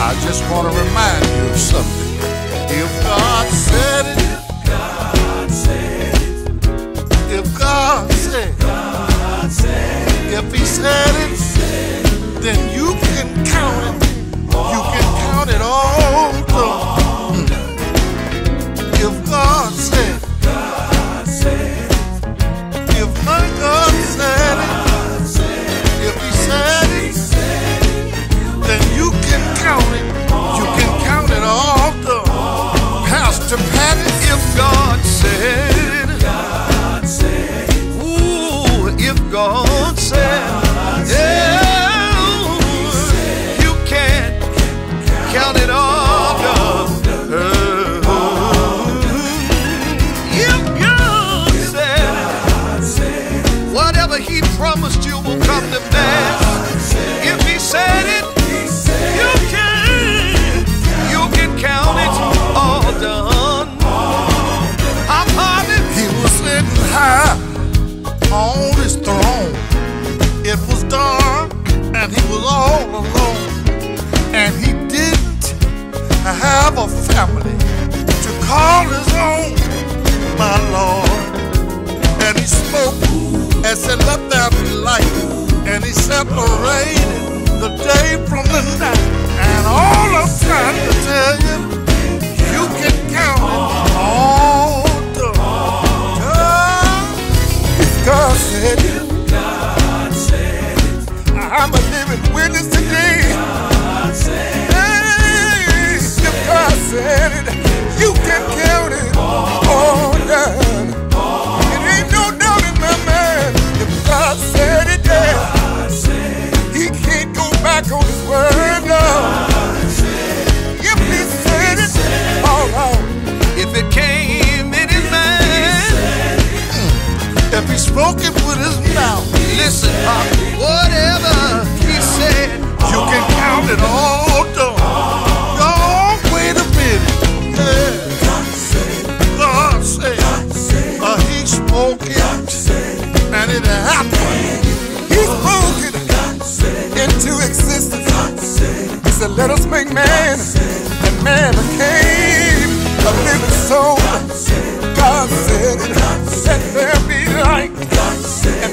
I just want to remind you of something. If God said it, if God said it. if God said it, God said it. if He said God said yeah, you can't count it all done. If God said whatever He promised you will come to pass. If He said it, you can, and said, Let there be light. And he separated the day from the night. And all I'm trying to tell you, you can count it whatever He said, you can count it all done. Wait a minute. God said uh, said it. and it happened. He spoke it God said it. into existence. God said it. He said, Let us make man, and man became a living soul. God said it. God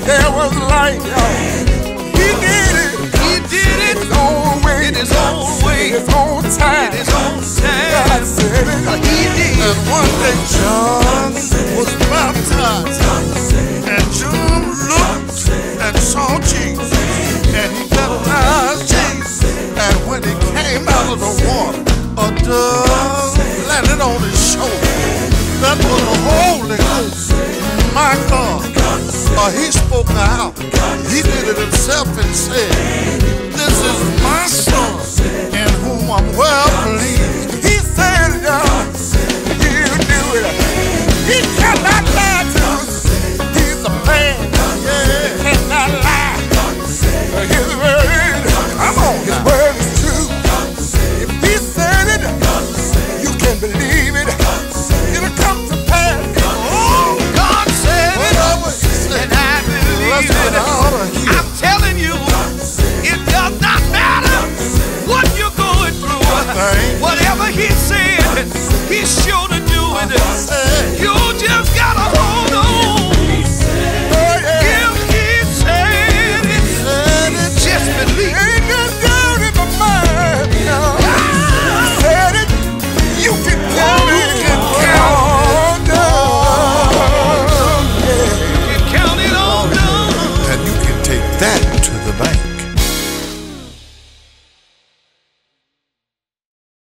there was light, y'all. He did it. He did it his own way, in his own way, his own time, his own time. God said it. He did. And one He spoke out. He did it himself and said, that